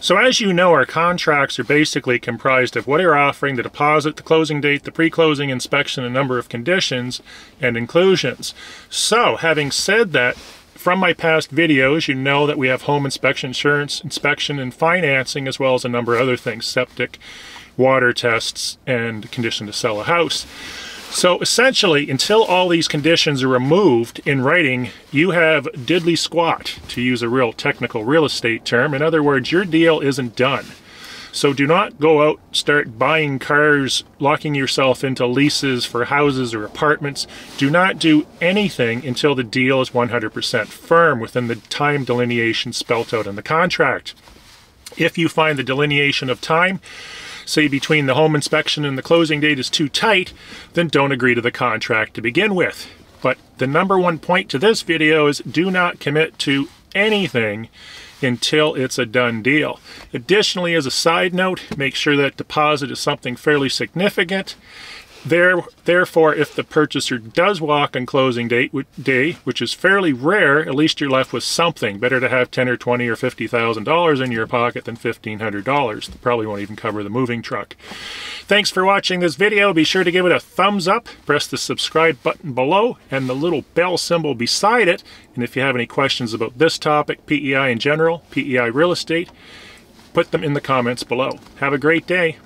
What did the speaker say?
So as you know, our contracts are basically comprised of what you're offering, the deposit, the closing date, the pre-closing inspection, a number of conditions, and inclusions. So having said that, from my past videos, you know that we have home inspection, insurance, inspection, and financing, as well as a number of other things, septic, water tests, and condition to sell a house. So essentially, until all these conditions are removed in writing, you have diddly squat, to use a real technical real estate term. In other words, your deal isn't done. So do not go out, start buying cars, locking yourself into leases for houses or apartments. Do not do anything until the deal is 100% firm within the time delineation spelt out in the contract. If you find the delineation of time say between the home inspection and the closing date is too tight, then don't agree to the contract to begin with. But the number one point to this video is do not commit to anything until it's a done deal. Additionally, as a side note, make sure that deposit is something fairly significant there, therefore, if the purchaser does walk on closing date day, which is fairly rare, at least you're left with something. Better to have ten or twenty or fifty thousand dollars in your pocket than fifteen hundred dollars. Probably won't even cover the moving truck. Thanks for watching this video. Be sure to give it a thumbs up, press the subscribe button below, and the little bell symbol beside it. And if you have any questions about this topic, PEI in general, PEI real estate, put them in the comments below. Have a great day.